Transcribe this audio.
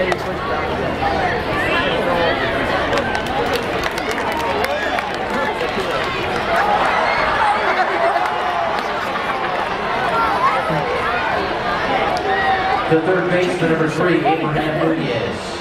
The third baseman, number three, Abraham Nunez.